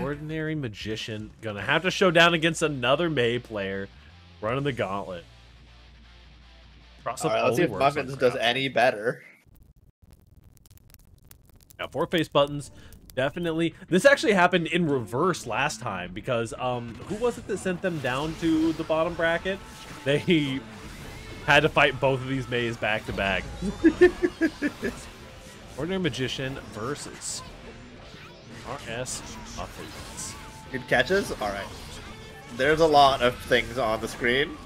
Ordinary Magician gonna have to show down against another May player running the gauntlet. Cross right, let's see if Muffins does any better. Now, four face buttons, definitely. This actually happened in reverse last time because um, who was it that sent them down to the bottom bracket? They had to fight both of these Mays back to back. Ordinary Magician versus RS Good catches? Alright. There's a lot of things on the screen.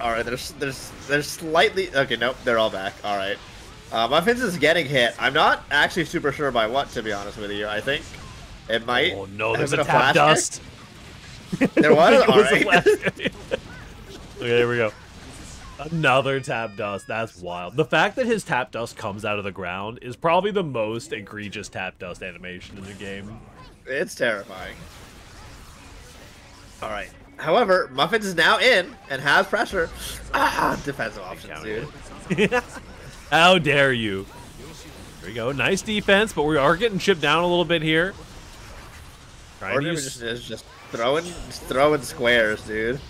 Alright, there's there's there's slightly okay, nope, they're all back. Alright. Uh, Muffins is getting hit. I'm not actually super sure by what, to be honest with you. I think it might. Oh no, there's a, a tap dust. there was. Alright. okay, there we go. Another tap dust. That's wild. The fact that his tap dust comes out of the ground is probably the most egregious tap dust animation in the game. It's terrifying. All right. However, Muffins is now in and has pressure. Ah, defensive options, dude. How dare you? There we go. Nice defense, but we are getting chipped down a little bit here. Trying to use... just, is just throwing, just throwing squares, dude.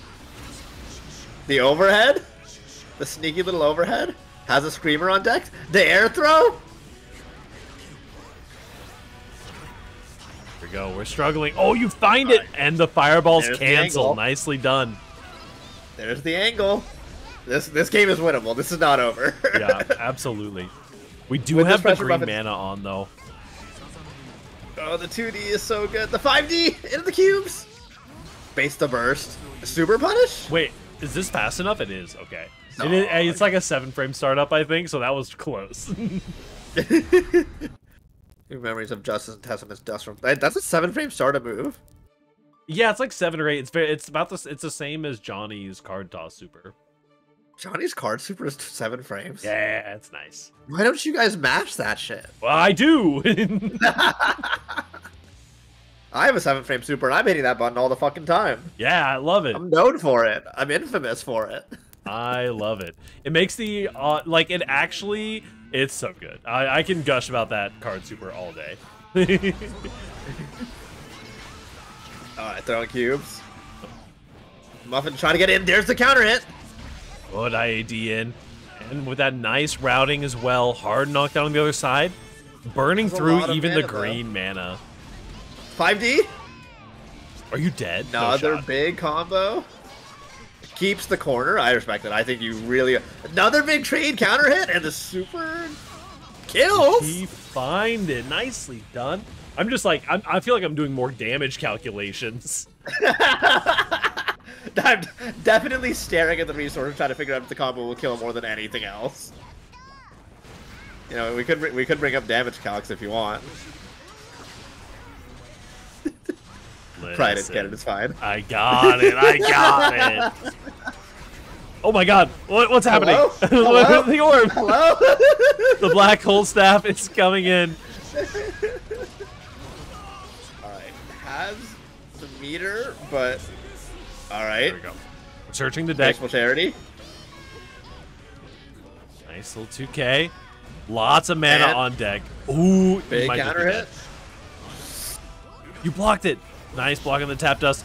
The overhead? The sneaky little overhead? Has a screamer on deck? The air throw? Here we go. We're struggling. Oh, you find it! Right. And the fireballs There's cancel. The Nicely done. There's the angle. This this game is winnable. This is not over. yeah, absolutely. We do With have the green mana on, though. Oh, the 2D is so good. The 5D into the cubes. Base the burst. Super punish? Wait, is this fast enough? It is. Okay. It is, it's like a seven frame startup, I think, so that was close. memories of Justice and Testament dust from eh, that's a seven frame startup move. Yeah, it's like seven or eight. It's very it's about this it's the same as Johnny's card toss super. Johnny's card super is seven frames. Yeah, it's nice. Why don't you guys match that shit? Well, I do. I have a seven frame super and I'm hitting that button all the fucking time. Yeah, I love it. I'm known for it. I'm infamous for it. I love it. It makes the uh, like it actually. It's so good. I, I can gush about that card super all day. all right, throwing cubes. Muffin trying to get in. There's the counter hit. Good IAD in. And with that nice routing as well. Hard knockdown on the other side. Burning through even the green though. mana. 5D? Are you dead? Another no big combo. Keeps the corner. I respect it. I think you really... Another big trade counter hit and the super kills. He find it. Nicely done. I'm just like, I'm, I feel like I'm doing more damage calculations. I'm definitely staring at the resource trying to figure out if the combo will kill more than anything else. You know, we could we could bring up damage calcs if you want. Try it, get it, it's fine. I got it, I got it. Oh my god, what, what's happening? Hello? Hello? the orb. Hello? the black hole staff is coming in. Alright, has the meter, but Alright. There we go. Searching the deck. Thanks charity. Nice little 2k. Lots of mana and on deck. Ooh, big counter hit. You blocked it. Nice blocking the tap dust.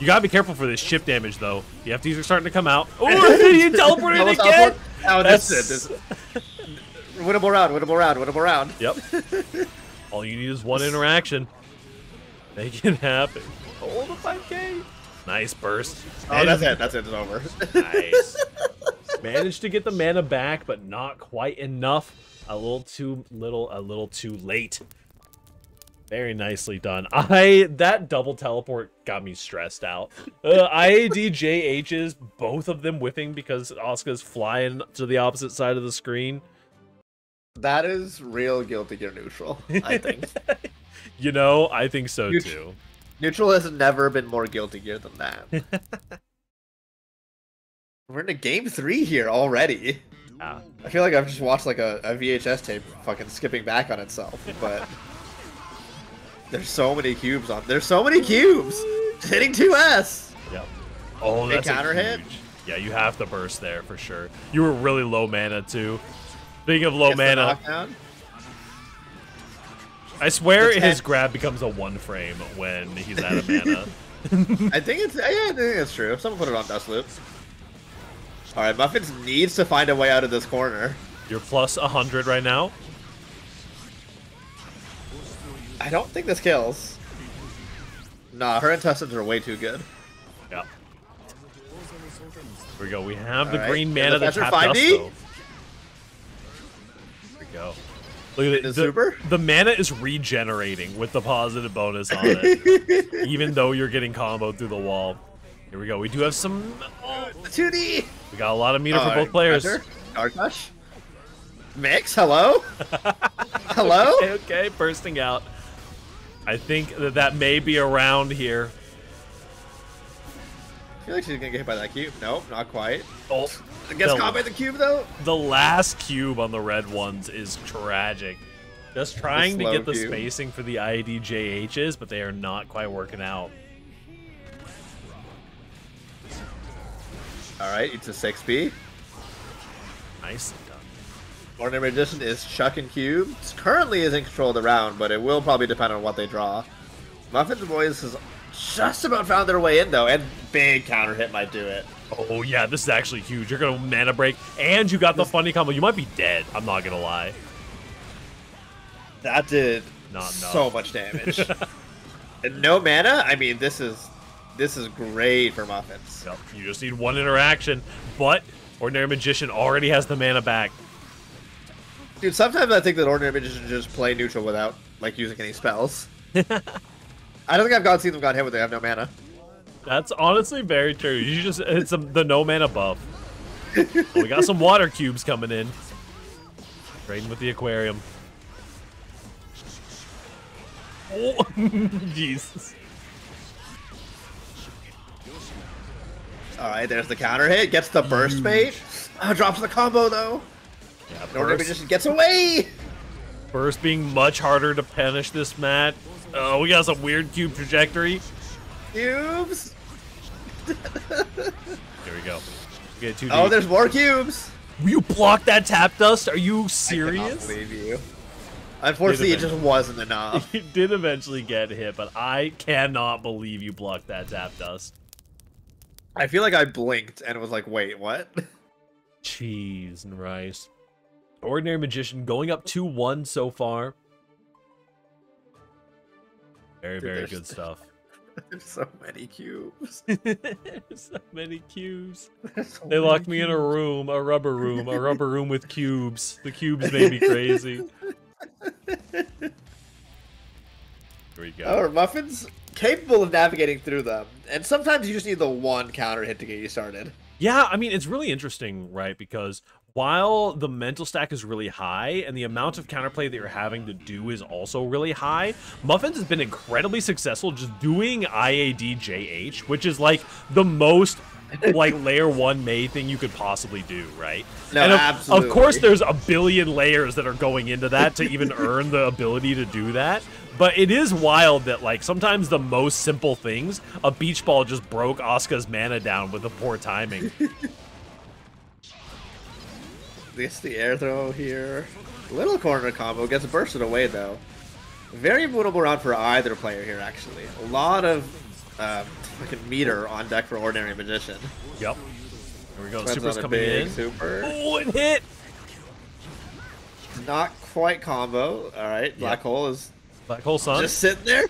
You gotta be careful for this chip damage, though. The FTs are starting to come out. Oh, you teleported again! Oh, that's, that's it. This... winnable round, winnable round, winnable round. Yep. All you need is one interaction. Make it happen. Hold the 5k. Nice burst. Oh, and that's it. That's it. It's over. nice. Managed to get the mana back, but not quite enough. A little too little, a little too late. Very nicely done. I that double teleport got me stressed out. Uh, IADJHs, both of them whiffing because Asuka's flying to the opposite side of the screen. That is real Guilty Gear neutral, I think. you know, I think so too. Neutral has never been more Guilty Gear than that. We're in a game three here already. Yeah. I feel like I've just watched like a, a VHS tape fucking skipping back on itself, but there's so many cubes on. There's so many cubes hitting 2S. Yep. Oh, that's counter hit. Yeah, you have to burst there for sure. You were really low mana too. Speaking of low mana, I swear his grab becomes a one frame when he's out of mana. I think it's yeah, I think it's true. Someone put it on Dust Loop. All right, Muffins needs to find a way out of this corner. You're plus 100 right now. I don't think this kills. Nah, her intestines are way too good. Yeah. Here we go. We have All the right. green mana that tapped us, though. Here we go. Look at it. The, super? the mana is regenerating with the positive bonus on it. even though you're getting comboed through the wall. Here we go. We do have some... Oh, 2D! We got a lot of meter for both players. Darkush? Mix, hello? hello? Okay, okay, bursting out. I think that that may be around here. I feel like she's gonna get hit by that cube. Nope, not quite. Oh, gets caught by the cube though. The last cube on the red ones is tragic. Just trying to get the cube. spacing for the IDJHs, but they are not quite working out. All right, it's a 6B. Nice. Ordinary Magician is chucking cubes. Currently is in control of the round, but it will probably depend on what they draw. Muffin's Boys has just about found their way in, though, and big counter hit might do it. Oh, yeah, this is actually huge. You're going to mana break, and you got the funny combo. You might be dead, I'm not going to lie. That did not so much damage. And no mana? I mean, this is this is great for Muffins. Yep, you just need one interaction, but Ordinary Magician already has the mana back. Dude, sometimes I think that Ordinary Magician just play neutral without, like, using any spells. I don't think I've gone seen them got hit when they have no mana. That's honestly very true. You just it's a, the no mana buff. Oh, we got some water cubes coming in. Trading with the aquarium. Oh, Jesus. All right, there's the counter hit. Gets the burst bait. Oh, drops the combo though. Yeah, burst. just gets away. Burst being much harder to punish this mat. Oh, we got some weird cube trajectory. Cubes. Here we go. Get two. Oh, there's more cubes. You blocked that tap dust? Are you serious? I cannot believe you. Unfortunately, it just wasn't enough. It did eventually get hit, but I cannot believe you blocked that tap dust. I feel like I blinked and it was like, wait, what? Cheese and rice. Ordinary Magician going up 2-1 so far. Very, Dude, very good stuff. There's so many cubes. so many cubes. So they locked me in a room, a rubber room, a rubber room with cubes. The cubes made me crazy. Here we go. Oh, muffins capable of navigating through them. And sometimes you just need the one counter hit to get you started. Yeah, I mean, it's really interesting, right? Because while the mental stack is really high and the amount of counterplay that you're having to do is also really high, Muffins has been incredibly successful just doing IADJH, which is like the most like layer one May thing you could possibly do, right? No, and of, absolutely. Of course, there's a billion layers that are going into that to even earn the ability to do that. But it is wild that, like, sometimes the most simple things, a beach ball just broke Asuka's mana down with the poor timing. Gets the air throw here. Little corner combo gets bursted away, though. Very winnable round for either player here, actually. A lot of uh, fucking meter on deck for Ordinary Magician. Yep. Here we go. Depends Super's coming in. Super. Oh, it hit! Not quite combo. All right. Black yep. Hole is Black Hole Sun. Just sitting there.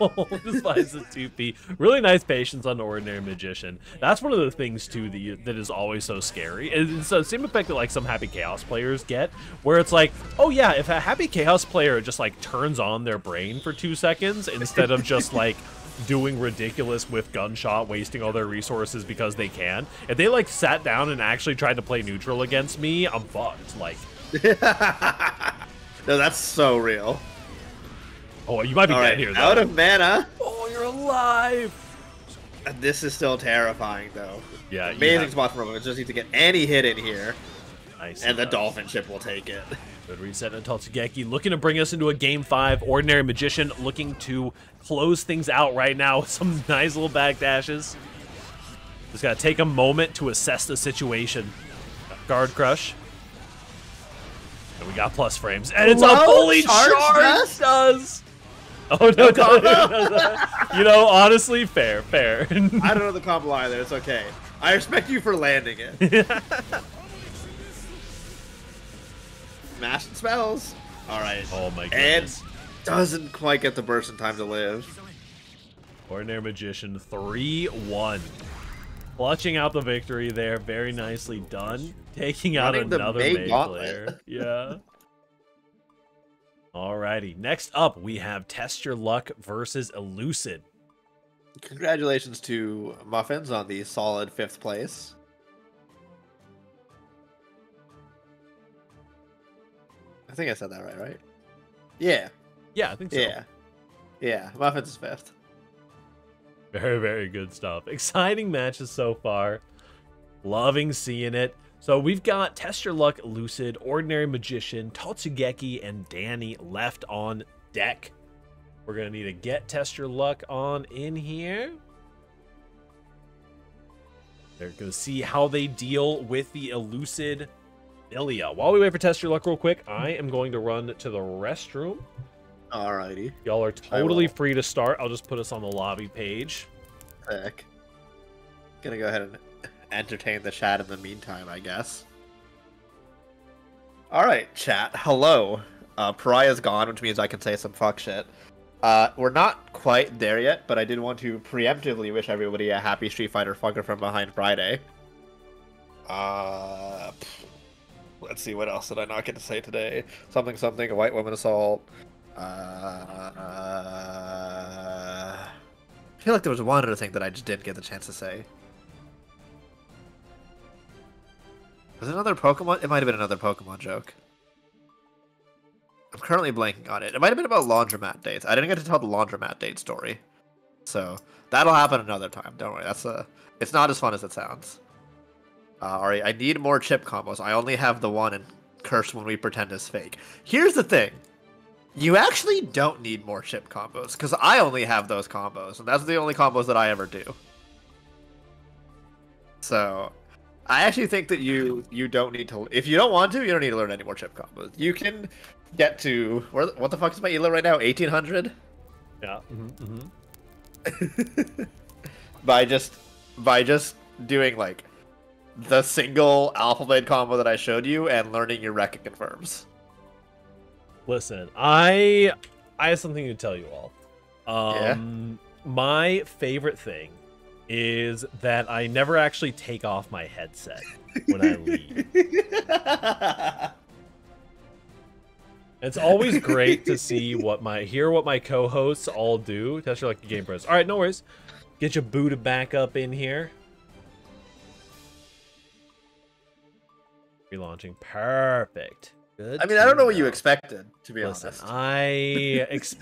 This finds a 2P. Really nice patience on Ordinary Magician. That's one of the things, too, that, you, that is always so scary. It's the same effect that, like, some Happy Chaos players get, where it's like, oh, yeah, if a Happy Chaos player just, like, turns on their brain for two seconds instead of just, like, doing ridiculous with gunshot, wasting all their resources because they can, if they, like, sat down and actually tried to play neutral against me, I'm fucked. Like... no, that's so real. Oh, you might be All dead right, here, though. Out of mana. Oh, you're alive. This is still terrifying, though. Yeah, Amazing have... spot from him. Just need to get any hit in here. Nice. And the dolphin ship will take it. Good reset until Tsugeki looking to bring us into a game five. Ordinary Magician looking to close things out right now with some nice little backdashes. Just gotta take a moment to assess the situation. Guard crush. And we got plus frames, and it's Hello? a fully charged, charged does. Oh no, no, no, You know, honestly, fair, fair. I don't know the combo either. It's okay. I respect you for landing it. Master spells. All right. Oh my goodness. And doesn't quite get the burst in time to live. Ordinary Magician 3-1. Clutching out the victory there. Very nicely done. Taking out Running another May player. Yeah. Alrighty. Next up, we have Test Your Luck versus Elucid. Congratulations to Muffins on the solid fifth place. I think I said that right, right? Yeah. Yeah, I think so. Yeah. Yeah, Muffins is fifth. Very, very good stuff. Exciting matches so far. Loving seeing it. So we've got Test Your Luck, Lucid, Ordinary Magician, Totsugeki, and Danny left on deck. We're going to need to get Test Your Luck on in here. They're going to see how they deal with the Elucid Ilia. While we wait for Test Your Luck real quick, I am going to run to the restroom. Alrighty. Y'all are totally free to start. I'll just put us on the lobby page. Heck. Gonna go ahead and entertain the chat in the meantime, I guess. Alright, chat. Hello. Uh, Pariah's gone, which means I can say some fuck shit. Uh, we're not quite there yet, but I did want to preemptively wish everybody a happy Street Fighter Fucker from Behind Friday. Uh, let's see, what else did I not get to say today? Something, something, a white woman assault. Uh, uh, I feel like there was one other thing that I just didn't get the chance to say. Was it another Pokemon? It might have been another Pokemon joke. I'm currently blanking on it. It might have been about laundromat dates. I didn't get to tell the laundromat date story. So that'll happen another time. Don't worry. That's a. It's not as fun as it sounds. Uh, alright, I need more chip combos. I only have the one and curse when we pretend is fake. Here's the thing. You actually don't need more chip combos, because I only have those combos, and that's the only combos that I ever do. So, I actually think that you you don't need to. If you don't want to, you don't need to learn any more chip combos. You can get to where? What the fuck is my elo right now? Eighteen hundred. Yeah. Mm-hmm, mm-hmm. by just by just doing like the single alpha blade combo that I showed you and learning your Rekka confirms. Listen, I I have something to tell you all. Um, yeah. my favorite thing is that I never actually take off my headset when I leave. it's always great to see what my hear what my co-hosts all do. Test your lucky game pros. All right, no worries. Get your booted back up in here. Relaunching. Perfect. Good. I mean, I don't know what you expected, to be Listen, honest. I expect